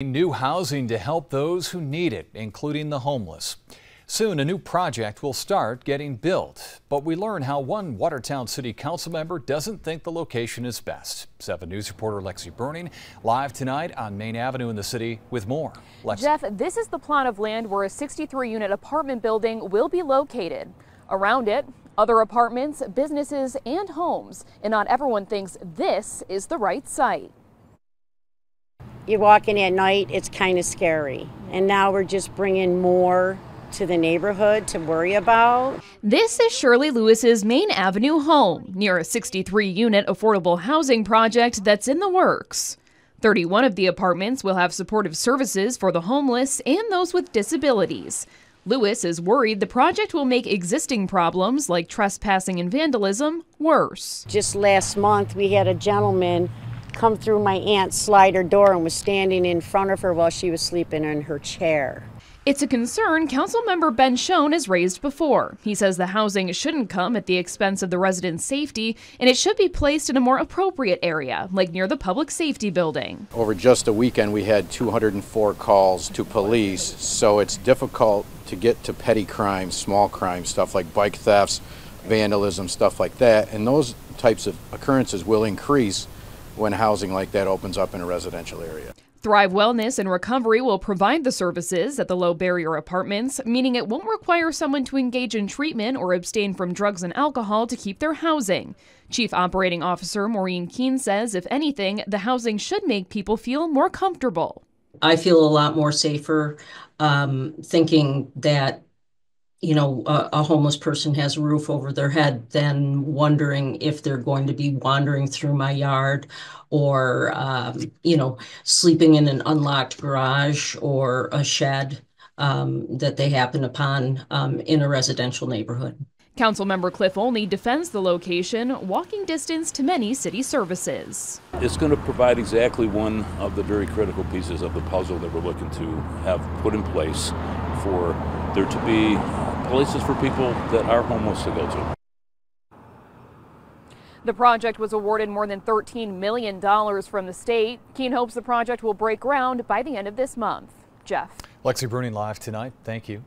New housing to help those who need it, including the homeless. Soon, a new project will start getting built, but we learn how one Watertown City Council member doesn't think the location is best. 7 News reporter Lexi Bruning live tonight on Main Avenue in the city with more. Lexi. Jeff, this is the plot of land where a 63 unit apartment building will be located. Around it, other apartments, businesses, and homes. And not everyone thinks this is the right site you walk in at night, it's kind of scary. And now we're just bringing more to the neighborhood to worry about. This is Shirley Lewis's Main Avenue home near a 63 unit affordable housing project that's in the works. 31 of the apartments will have supportive services for the homeless and those with disabilities. Lewis is worried the project will make existing problems like trespassing and vandalism worse. Just last month, we had a gentleman come through my aunt's slider door and was standing in front of her while she was sleeping in her chair. It's a concern Councilmember Ben Shoen has raised before. He says the housing shouldn't come at the expense of the residents' safety, and it should be placed in a more appropriate area, like near the public safety building. Over just a weekend, we had 204 calls to police, so it's difficult to get to petty crimes, small crimes, stuff like bike thefts, vandalism, stuff like that, and those types of occurrences will increase when housing like that opens up in a residential area. Thrive Wellness and Recovery will provide the services at the low barrier apartments, meaning it won't require someone to engage in treatment or abstain from drugs and alcohol to keep their housing. Chief Operating Officer Maureen Keene says, if anything, the housing should make people feel more comfortable. I feel a lot more safer um, thinking that you know, a, a, homeless person has a roof over their head than wondering if they're going to be wandering through my yard or, um, you know, sleeping in an unlocked garage or a shed um, that they happen upon um, in a residential neighborhood. Councilmember Cliff Olney defends the location, walking distance to many city services. It's going to provide exactly one of the very critical pieces of the puzzle that we're looking to have put in place for there to be places for people that are homeless to go to. The project was awarded more than $13 million from the state. Keene hopes the project will break ground by the end of this month. Jeff. Lexi Bruning live tonight. Thank you.